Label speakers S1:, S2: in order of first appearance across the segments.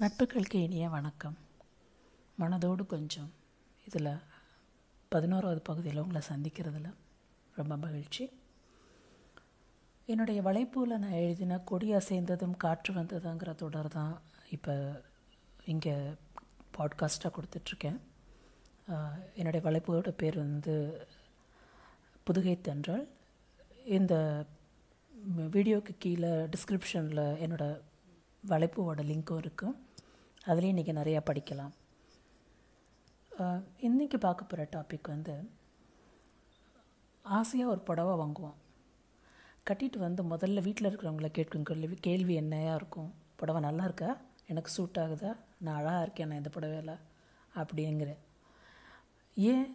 S1: நட்புகளுக்கு இனிய வணக்கம். மனதோடு கொஞ்சம் இதில் பதினோராவது பகுதியில் உங்களை சந்திக்கிறதுல ரொம்ப மகிழ்ச்சி. என்னுடைய வலைப்பூவில் நான் எழுதின கொடி அசைந்ததும் காற்று வந்ததுங்கிற தொடர் தான் இப்போ இங்கே பாட்காஸ்ட்டாக கொடுத்துட்ருக்கேன். என்னுடைய வலைப்பூவோட பேர் வந்து புதுகை தென்றல். இந்த வீடியோக்கு கீழே டிஸ்கிரிப்ஷனில் என்னோடய வலைப்பூவோட லிங்க்கும் இருக்குது அதுலேயும் இன்றைக்கி நிறையா படிக்கலாம். இன்றைக்கி பார்க்க போகிற டாபிக் வந்து ஆசையாக ஒரு புடவை வாங்குவோம். கட்டிட்டு வந்து முதல்ல வீட்டில் இருக்கிறவங்கள கேட்கும் கேள்வி கேள்வி என்னையா இருக்கும்? புடவை நல்லா இருக்கா? எனக்கு சூட் ஆகுதா? நான் அழகாக இருக்கேன் நான் இந்த புடவையில்? அப்படிங்கிற. ஏன்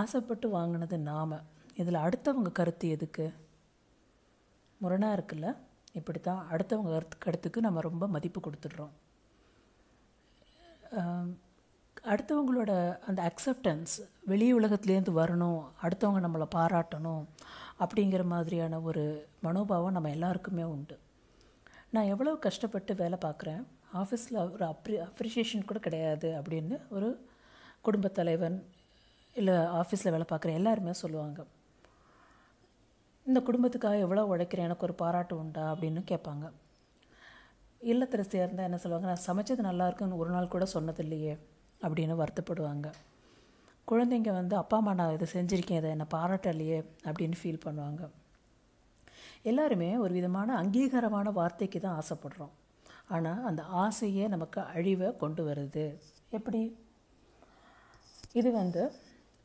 S1: ஆசைப்பட்டு வாங்கினது நாம்? இதில் அடுத்தவங்க கருத்து எதுக்கு? முரணாக இருக்குல்ல? இப்படி தான் அடுத்தவங்க கருத்து கருத்துக்கு நம்ம ரொம்ப மதிப்பு கொடுத்துட்றோம். அடுத்தவங்களோட அந்த அக்செப்டன்ஸ் வெளி உலகத்துலேருந்து வரணும் அடுத்தவங்க நம்மளை பாராட்டணும் அப்படிங்கிற மாதிரியான ஒரு மனோபாவம் நம்ம எல்லாருக்குமே உண்டு. நான் எவ்வளோ கஷ்டப்பட்டு வேலை பார்க்குறேன் ஆஃபீஸில் ஒரு அப்ரி அப்ரிஷியேஷன் கூட கிடையாது அப்படின்னு ஒரு குடும்பத் தலைவன் இல்லை ஆஃபீஸில் வேலை பார்க்குற எல்லாருமே சொல்லுவாங்க. இந்த குடும்பத்துக்காக எவ்வளோ உழைக்கிறேன் எனக்கு ஒரு பாராட்டு உண்டா அப்படின்னு கேட்பாங்க. இல்லத்தரசியாக இருந்தால் என்ன சொல்லுவாங்க நான் சமைச்சது நல்லாயிருக்குன்னு ஒரு நாள் கூட சொன்னது இல்லையே அப்படின்னு வருத்தப்படுவாங்க. குழந்தைங்க வந்து அப்பா அம்மா நான் இதை செஞ்சுருக்கேன் இதை என்னை பாராட்டலையே அப்படின்னு ஃபீல் பண்ணுவாங்க. எல்லாருமே ஒரு விதமான அங்கீகாரமான வார்த்தைக்கு தான் ஆசைப்படுறோம். ஆனால் அந்த ஆசையே நமக்கு அழிவை கொண்டு வருது. எப்படி? இது வந்து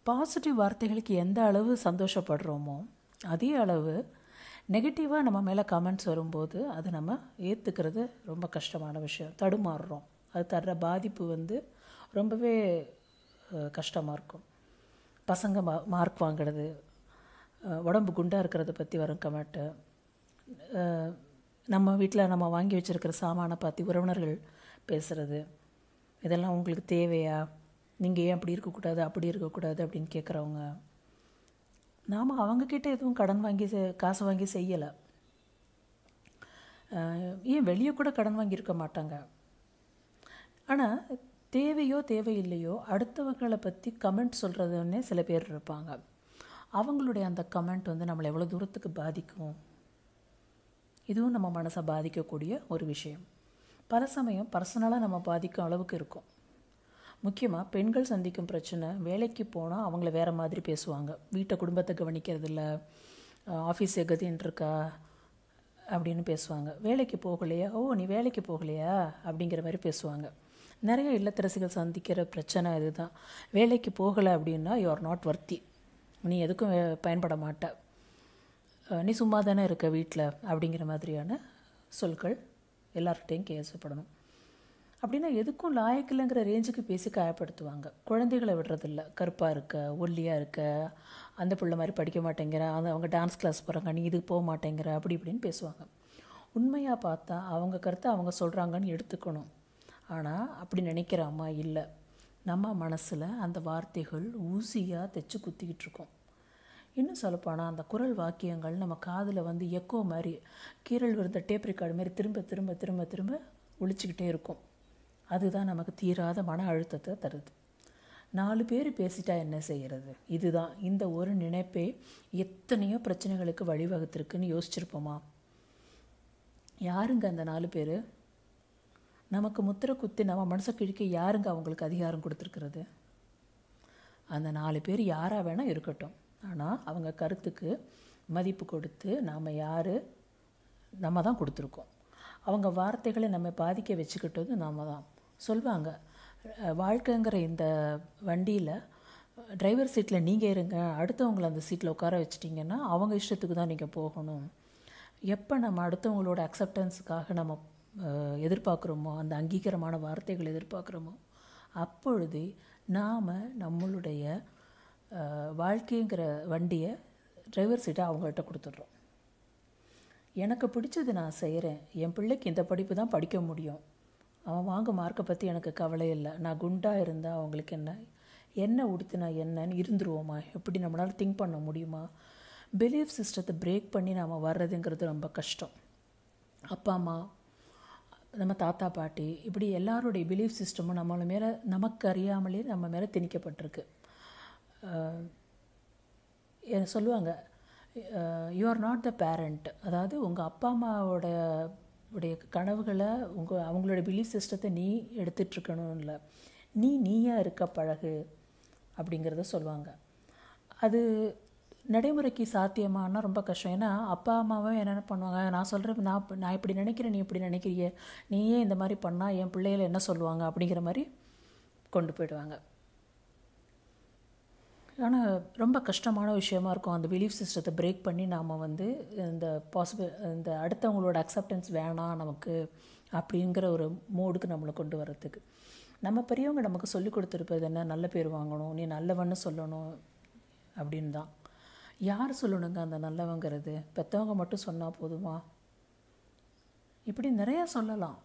S1: பாசிட்டிவ் வார்த்தைகளுக்கு எந்த அளவு சந்தோஷப்படுறோமோ அதே அளவு நெகட்டிவாக நம்ம மேலே கமெண்ட்ஸ் வரும்போது அதை நம்ம ஏற்றுக்கிறது ரொம்ப கஷ்டமான விஷயம். தடுமாறுறோம். அது தர்ற பாதிப்பு வந்து ரொம்பவே கஷ்டமாக இருக்கும். பசங்க மா மார்க் வாங்குறது உடம்பு குண்டாக இருக்கிறத பற்றி வரும் கமெண்ட்டு நம்ம வீட்டில் நம்ம வாங்கி வச்சுருக்கிற சாமானை பார்த்து உறவினர்கள் பேசுகிறது இதெல்லாம் உங்களுக்கு தேவையா? நீங்கள் ஏன் அப்படி இருக்கக்கூடாது? அப்படி இருக்கக்கூடாது அப்படின்னு கேட்குறவங்க நாம் அவங்கக்கிட்ட எதுவும் கடன் வாங்கி செ- காசு வாங்கி செய்யலை. ஏன் வெளியே கூட கடன் வாங்கியிருக்க மாட்டாங்க? ஆனால் தேவையோ தேவையில்லையோ அடுத்தவங்களை பற்றி கமெண்ட் சொல்கிறதுன்னே சில பேர் இருப்பாங்க. அவங்களுடைய அந்த கமெண்ட் வந்து நம்மளை எவ்வளோ தூரத்துக்கு பாதிக்கும்? இதுவும் நம்ம மனசை பாதிக்கக்கூடிய ஒரு விஷயம். பல சமயம் பர்சனலாக நம்ம பாதிக்கும் அளவுக்கு இருக்கும். முக்கியமாக பெண்கள் சந்திக்கும் பிரச்சனை வேலைக்கு போனால் அவங்கள வேறு மாதிரி பேசுவாங்க. வீட்டை குடும்பத்தை கவனிக்கிறதில்ல ஆஃபீஸ் எகதின்னு இருக்கா அப்படின்னு பேசுவாங்க. வேலைக்கு போகலையா? ஓ நீ வேலைக்கு போகலையா? அப்படிங்கிற மாதிரி பேசுவாங்க. நிறைய இல்லத்தரசிகள் சந்திக்கிற பிரச்சனை இதுதான். வேலைக்கு போகலை அப்படின்னா யூ ஆர் நாட் வர்த்தி நீ எதுக்கும் பயன்பட மாட்ட. நீ சும்மா தானே இருக்க வீட்டில் அப்படிங்கிற மாதிரியான சொற்கள் எல்லார்கிட்டையும் கேசப்படணும் அப்படின்னா எதுக்கும் லாயக்கில்லைங்கிற ரேஞ்சுக்கு பேசி காயப்படுத்துவாங்க. குழந்தைகளை விடுறதில்ல. கருப்பாக இருக்க ஒல்லியாக இருக்க அந்த பிள்ளை மாதிரி படிக்க மாட்டேங்கிற அந்த அவங்க டான்ஸ் கிளாஸ் போகிறாங்க நீ இதுக்கு போக மாட்டேங்கிற அப்படி இப்படின்னு பேசுவாங்க. உண்மையாக பார்த்தா அவங்க கருத்தை அவங்க சொல்கிறாங்கன்னு எடுத்துக்கணும். ஆனால் அப்படி நினைக்கிற அம்மா இல்லை. நம்ம மனசில் அந்த வார்த்தைகள் ஊசியாக தைச்சு குத்திக்கிட்டு இருக்கோம். இன்னும் சொல்லப்போனால் அந்த குரல் வாக்கியங்கள் நம்ம காதில் வந்து எக்கோ மாதிரி கீரல் விருந்த டேப் ரெக்கார்டு மாதிரி திரும்ப திரும்ப திரும்ப திரும்ப ஒழிச்சிக்கிட்டே இருக்கும். அதுதான் நமக்கு தீராத மன அழுத்தத்தை தருது. நாலு பேர் பேசிட்டா என்ன செய்கிறது இதுதான். இந்த ஒரு நினைப்பே எத்தனையோ பிரச்சனைகளுக்கு வழிவகுத்திருக்குன்னு யோசிச்சிருப்போமா? யாருங்க அந்த நாலு பேர்? நமக்கு முத்திரை குத்தி நம்ம மனசை கிழிக்க யாருங்க அவங்களுக்கு அதிகாரம் கொடுத்துருக்கிறது? அந்த நாலு பேர் யாராக வேணால் இருக்கட்டும். ஆனால் அவங்க கருத்துக்கு மதிப்பு கொடுத்து நாம் யார்? நம்ம தான் கொடுத்துருக்கோம். அவங்க வார்த்தைகளை நம்ம பாதிக்க வச்சுக்கிட்டது நாம தான். சொல்லுவாங்க வாழ்க்கைங்கிற இந்த வண்டியில் டிரைவர் சீட்டில் நீங்கள் இருங்க அடுத்தவங்களை அந்த சீட்டில் உட்கார வச்சிட்டிங்கன்னா அவங்க இஷ்டத்துக்கு தான் நீங்கள் போகணும். எப்போ நம்ம அடுத்தவங்களோட அக்செப்டன்ஸுக்காக நம்ம எதிர்பார்க்குறோமோ அந்த அங்கீகாரமான வார்த்தைகள் எதிர்பார்க்குறோமோ அப்பொழுதே நாம் நம்மளுடைய வாழ்க்கைங்கிற வண்டியை டிரைவர் சீட்டை அவங்கள்ட்ட கொடுத்துட்றோம். எனக்கு பிடிச்சது நான் செய்கிறேன் என் பிள்ளைக்கு இந்த படிப்பு தான் படிக்க முடியும். அவன் வாங்க மார்க்கை பற்றி எனக்கு கவலை இல்லை. நான் குண்டாக இருந்தால் அவங்களுக்கு என்ன? என்ன உடுத்தினா என்னன்னு இருந்துருவோமா? எப்படி நம்மளால் திங்க் பண்ண முடியுமா? பிலீஃப் சிஸ்டத்தை பிரேக் பண்ணி நாம் வர்றதுங்கிறது ரொம்ப கஷ்டம். அப்பா அம்மா நம்ம தாத்தா பாட்டி இப்படி எல்லாருடைய பிலீஃப் சிஸ்டமும் நம்மள மேலே நமக்கு அறியாமலே நம்ம மேலே திணிக்கப்பட்டிருக்கு. சொல்லுவாங்க? You are not the parent அதாவது உங்கள் அப்பா அம்மாவோட உடைய கனவுகளை உங்கள் அவங்களோட பிலீஃப் சிஸ்டத்தை நீ எடுத்துட்ருக்கணும் இல்லை நீ நீயா இருக்க பழகு அப்படிங்கிறத சொல்லுவாங்க. அது நடைமுறைக்கு சாத்தியமானால் ரொம்ப கஷ்டம். ஏன்னா அப்பா அம்மாவும் என்ன பண்ணுவாங்க? நான் சொல்கிறேன் நான் நான் இப்படி நினைக்கிறேன் நீ இப்படி நினைக்கிறிய. நீயே இந்த மாதிரி பண்ணால் என் பிள்ளைகள் என்ன சொல்லுவாங்க அப்படிங்கிற மாதிரி கொண்டு போயிடுவாங்க. ஆனால் ரொம்ப கஷ்டமான விஷயமா இருக்கும். அந்த பிலீஃப் சிஸ்டத்தை பிரேக் பண்ணி நாம் வந்து இந்த பாசிபிள் இந்த அடுத்தவங்களோட அக்செப்டன்ஸ் வேணாம் நமக்கு அப்படிங்கிற ஒரு மோடுக்கு நம்மளை கொண்டு வர்றதுக்கு. நம்ம பெரியவங்க நமக்கு சொல்லி கொடுத்துருப்பது என்ன? நல்ல பேர் வாங்கணும் நீ நல்லவன்னு சொல்லணும் அப்படின்னு தான். யார் சொல்லணுங்க அந்த நல்லவங்கிறது? பெற்றவங்க மட்டும் சொன்னால் போதுமா? இப்படி நிறையா சொல்லலாம்.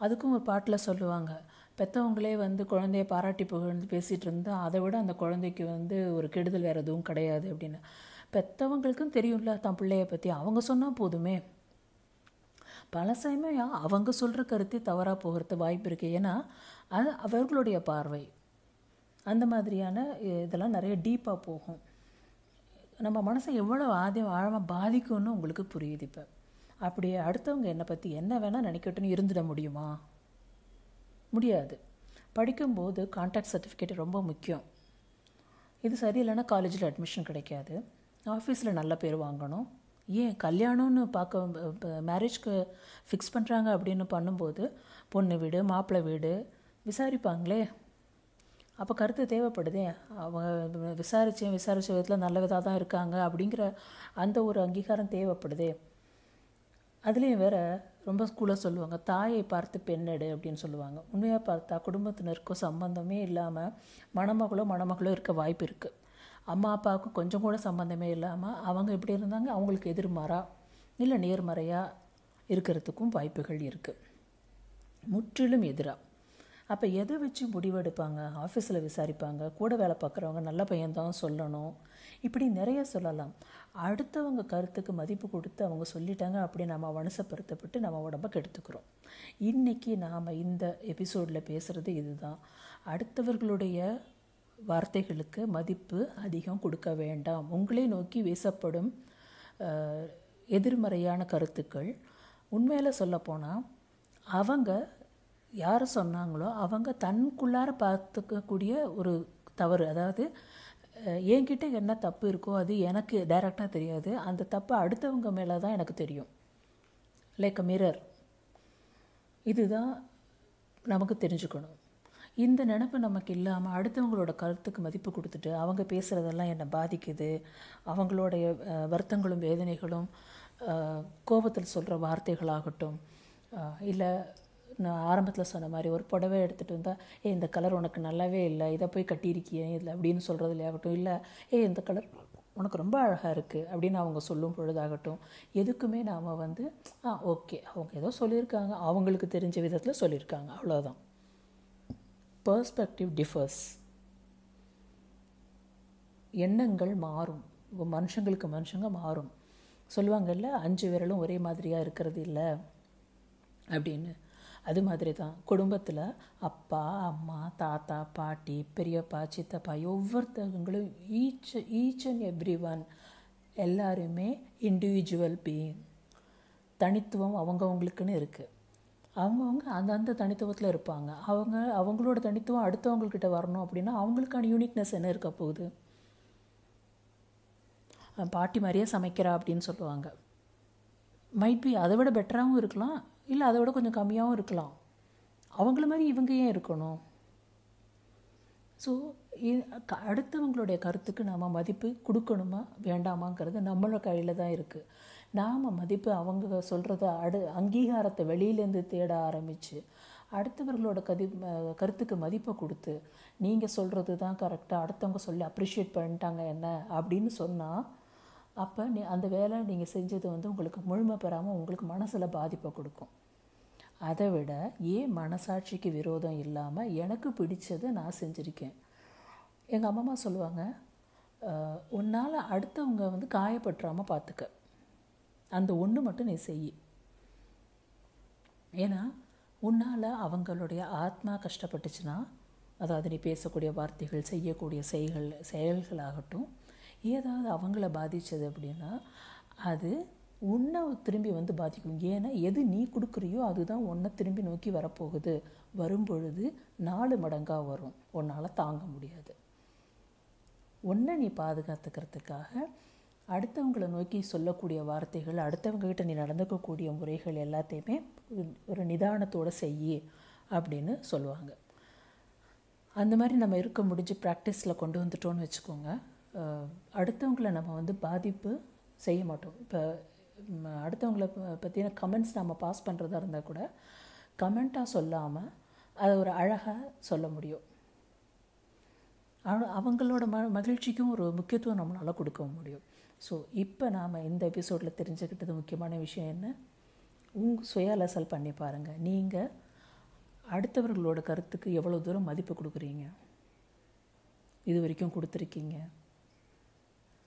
S1: அதுக்கும் ஒரு பாட்டில் சொல்லுவாங்க பெற்றவங்களே வந்து குழந்தைய பாராட்டி புகழ்ந்து பேசிகிட்டு இருந்தால் அதை விட அந்த குழந்தைக்கு வந்து ஒரு கெடுதல் வேறு எதுவும் கிடையாது அப்படின்னு. பெற்றவங்களுக்கும் தெரியும்ல தான் பிள்ளைய பற்றி அவங்க சொன்னால் போதுமே. பல சமயம் அவங்க சொல்கிற கருத்து தவறாக போகிறது வாய்ப்பு இருக்குது ஏன்னா அது அவர்களுடைய பார்வை. அந்த மாதிரியான இதெல்லாம் நிறைய டீப்பாக போகும். நம்ம மனசை எவ்வளோ ஆதியம் ஆழமாக பாதிக்கும்னு உங்களுக்கு புரியுது இப்போ. அப்படியே அடுத்தவங்க என்னை பற்றி என்ன வேணால் நினைக்கட்டும்னு இருந்துட முடியுமா? முடியாது. படிக்கும்போது கான்டாக்ட் சர்டிஃபிகேட் ரொம்ப முக்கியம். இது சரியில்லைன்னா காலேஜில் அட்மிஷன் கிடைக்காது. ஆஃபீஸில் நல்ல பேர் வாங்கணும். ஏன் கல்யாணம்னு பார்க்க மேரேஜ்க்கு ஃபிக்ஸ் பண்ணுறாங்க அப்படின்னு பண்ணும்போது பொண்ணு வீடு மாப்பிள்ளை வீடு விசாரிப்பாங்களே? அப்போ கருத்து தேவைப்படுதே. அவங்க விசாரித்தேன் விசாரித்த விதத்தில் நல்ல விதாக தான் இருக்காங்க அப்படிங்கிற அந்த ஒரு அங்கீகாரம் தேவைப்படுதே. அதுலேயும் வேற ரொம்ப ஸ்கூலாக சொல்லுவாங்க தாயை பார்த்து பெண்ணெடு அப்படின்னு சொல்லுவாங்க. உண்மையாக பார்த்தா குடும்பத்தினருக்கும் சம்பந்தமே இல்லாமல் மணமகளோ மணமகளோ இருக்க வாய்ப்பு இருக்குது அம்மா அப்பாவுக்கும் கொஞ்சம் கூட சம்பந்தமே இல்லாமல் அவங்க எப்படி இருந்தாங்க? அவங்களுக்கு எதிர்மாறா? இல்லை நேர்மறையாக இருக்கிறதுக்கும் வாய்ப்புகள் இருக்குது முற்றிலும் எதிராக அப்போ எதை வச்சு முடிவெடுப்பாங்க? ஆஃபீஸில் விசாரிப்பாங்க கூட வேலை பார்க்குறவங்க நல்ல பையன்தான் சொல்லணும். இப்படி நிறைய சொல்லலாம். அடுத்தவங்க கருத்துக்கு மதிப்பு கொடுத்து அவங்க சொல்லிட்டாங்க அப்படி நம்ம மனசப்படுத்தப்பட்டு நம்ம உடம்ப கெடுத்துக்கிறோம். இன்றைக்கி நாம் இந்த எபிசோடில் பேசுகிறது இதுதான். அடுத்தவர்களுடைய வார்த்தைகளுக்கு மதிப்பு அதிகம் கொடுக்க வேண்டாம். உங்களை நோக்கி வீசப்படும் எதிர்மறையான கருத்துக்கள். உண்மையில் சொல்லப்போனால் அவங்க யார் சொன்னாங்களோ அவங்க தனக்குள்ளார பார்த்துக்கக்கூடிய ஒரு தவறு. அதாவது என்கிட்ட என்ன தப்பு இருக்கோ அது எனக்கு டைரெக்டாக தெரியாது. அந்த தப்பு அடுத்தவங்க மேலே தான் எனக்கு தெரியும். லைக் அ மிரர் இதுதான் நமக்கு தெரிஞ்சுக்கணும். இந்த நினப்பு நமக்கு இல்லாமல் அடுத்தவங்களோட கருத்துக்கு மதிப்பு கொடுத்துட்டு அவங்க பேசுகிறதெல்லாம் என்னை பாதிக்குது. அவங்களுடைய வருத்தங்களும் வேதனைகளும் கோபத்தில் சொல்கிற வார்த்தைகளாகட்டும் இல்லை நான் ஆரம்பத்தில் சொன்ன மாதிரி ஒரு புடவை எடுத்துகிட்டு வந்தால் ஏ இந்த கலர் உனக்கு நல்லாவே இல்லை. இதை போய் கட்டியிருக்கியே இதில் அப்படின்னு சொல்கிறதுலையாகட்டும் இல்லை. ஏ இந்த கலர் உனக்கு ரொம்ப அழகாக இருக்குது அப்படின்னு அவங்க சொல்லும் பொழுதாகட்டும். எதுக்குமே நாம் வந்து ஆ ஓகே. அவங்க ஏதோ சொல்லியிருக்காங்க. அவங்களுக்கு தெரிஞ்ச விதத்தில் சொல்லியிருக்காங்க. அவ்வளோதான் பர்ஸ்பெக்டிவ் டிஃபர்ஸ் எண்ணங்கள் மாறும். மனுஷங்களுக்கு மனுஷங்க மாறும். சொல்லுவாங்கல்ல அஞ்சு விரலும் ஒரே மாதிரியாக இருக்கிறது இல்லை அப்படின்னு. அது மாதிரி தான் குடும்பத்தில் அப்பா அம்மா தாத்தா பாட்டி பெரியப்பா சித்தப்பா ஒவ்வொருத்தவங்களும் each each and every one எல்லாருமே இண்டிவிஜுவல் பீயிங் தனித்துவம் அவங்கவுங்களுக்குன்னு இருக்குது அவங்கவுங்க அந்தந்த தனித்துவத்தில் இருப்பாங்க. அவங்க அவங்களோட தனித்துவம் அடுத்தவங்கக்கிட்ட வரணும் அப்படின்னா அவங்களுக்கான யூனிக்னஸ் என்ன இருக்க போகுது? பாட்டி மாதிரியே சமைக்கிறா அப்படின்னு சொல்லுவாங்க. மைட் பி அதை விட பெட்டராகவும் இருக்கலாம். இல்லை அதை விட கொஞ்சம் கம்மியாகவும் இருக்கலாம். அவங்கள மாதிரி இவங்க ஏன் இருக்கணும்? ஸோ அடுத்தவங்களுடைய கருத்துக்கு நாம் மதிப்பு கொடுக்கணுமா வேண்டாமாங்கிறது நம்மளோட கையில் தான் இருக்குது நாம் மதிப்பு அவங்க சொல்கிறத அடு அங்கீகாரத்தை வெளியிலேருந்து தேட ஆரம்பித்து அடுத்தவர்களோட கதி கருத்துக்கு மதிப்பை கொடுத்து நீங்கள் சொல்கிறது தான் கரெக்டாக அடுத்தவங்க சொல்லி அப்ரிஷியேட் பண்ணிட்டாங்க என்ன அப்படின்னு சொன்னால் அப்போ நீ அந்த வேலை நீங்கள் செஞ்சது வந்து உங்களுக்கு முழுமை பெறாமல் உங்களுக்கு மனசில் பாதிப்பை கொடுக்கும். அதை விட ஏன் மனசாட்சிக்கு விரோதம் இல்லாமல் எனக்கு பிடிச்சதை நான் செஞ்சுருக்கேன். எங்கள் அம்மா சொல்லுவாங்க உன்னால் அடுத்தவங்க வந்து காயப்பட்டுறாமல் பார்த்துக்க அந்த ஒன்று மட்டும் நீ செய் ஏன்னா உன்னால் அவங்களுடைய ஆத்மா கஷ்டப்பட்டுச்சுன்னா அதாவது நீ பேசக்கூடிய வார்த்தைகள் செய்யக்கூடிய செயல்கள் செயல்களாகட்டும் ஏதாவது அவங்கள பாதித்தது அப்படின்னா அது உன்னை திரும்பி வந்து பாதிக்கும். ஏன்னா எது நீ கொடுக்குறியோ அதுதான் உன்னை திரும்பி நோக்கி வரப்போகுது. வரும்பொழுது நாலு மடங்காக வரும். உன்னால் தாங்க முடியாது. ஒன்றை நீ பாதுகாத்துக்கிறதுக்காக அடுத்தவங்களை நோக்கி சொல்லக்கூடிய வார்த்தைகள் அடுத்தவங்ககிட்ட நீ நடந்துக்கக்கூடிய முறைகள் எல்லாத்தையுமே ஒரு நிதானத்தோடு செய்யி அப்படின்னு சொல்லுவாங்க. அந்த மாதிரி நம்ம இருக்க முடிஞ்சு ப்ராக்டிஸில் கொண்டு வந்துட்டோன்னு வச்சுக்கோங்க. அடுத்தவங்களை நம்ம வந்து பாதிப்பு செய்ய மாட்டோம். இப்போ அடுத்தவங்களை பற்றின கமெண்ட்ஸ் நம்ம பாஸ் பண்ணுறதா இருந்தால் கூட கமெண்ட்டாக சொல்லாமல் அதை ஒரு அழகாக சொல்ல முடியும். அவங்களோட ம மகிழ்ச்சிக்கும் ஒரு முக்கியத்துவம் நம்மளால் கொடுக்க முடியும். ஸோ இப்போ நாம் இந்த எபிசோடில் தெரிஞ்சுக்கிட்டது முக்கியமான விஷயம் என்ன? உங் சுய அலசல் பண்ணி பாருங்கள் நீங்கள் அடுத்தவர்களோட கருத்துக்கு எவ்வளோ தூரம் மதிப்பு கொடுக்குறீங்க? இது வரைக்கும் கொடுத்துருக்கீங்க.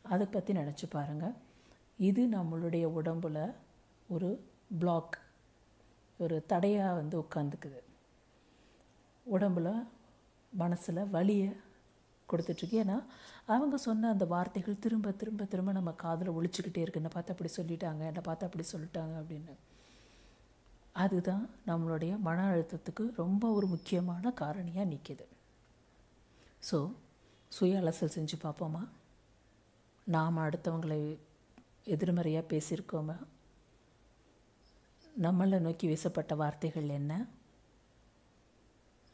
S1: அதை பற்றி நினச்சி பாருங்கள் இது நம்மளுடைய உடம்பில் ஒரு பிளாக் ஒரு தடையாக வந்து உட்காந்துக்குது உடம்பில் மனசில் வலியை கொடுத்துட்ருக்கு ஏன்னா அவங்க சொன்ன அந்த வார்த்தைகள் திரும்ப திரும்ப திரும்ப நம்ம காதில் ஒழிச்சிக்கிட்டே இருக்கு. என்னை பார்த்து அப்படி சொல்லிட்டாங்க என்னை பார்த்து அப்படி சொல்லிட்டாங்க அப்படின்னு. அதுதான் நம்மளுடைய மன அழுத்தத்துக்கு ரொம்ப ஒரு முக்கியமான காரணியாக நிற்கிது ஸோ சுய அலசல் செஞ்சு பார்ப்போமா? நாம் அடுத்தவங்களை எதிர்மறையாக பேசியிருக்கோமா? நம்மளை நோக்கி வீசப்பட்ட வார்த்தைகள் என்ன?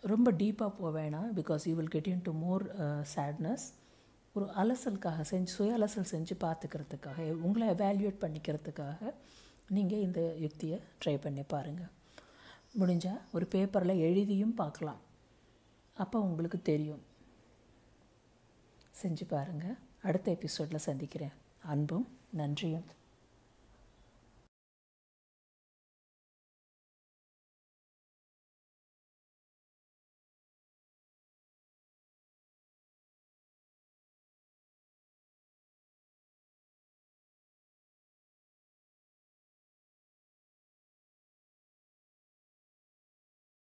S1: ரொம்ப டீப்பாக போக வேணாம் because you will get into more sadness ஒரு அலசலுக்காக செஞ்சு சுய அலசல் செஞ்சு பார்த்துக்கிறதுக்காக உங்களை வேல்யூட் பண்ணிக்கிறதுக்காக நீங்கள் இந்த யுக்தியை ட்ரை பண்ணி பாருங்கள் முடிஞ்சால் ஒரு பேப்பரில் எழுதியும் பார்க்கலாம். அப்போ உங்களுக்கு தெரியும். செஞ்சு பாருங்கள் அடுத்த எபிசோடில் சந்திக்கிறேன். அன்பும் நன்றியும்.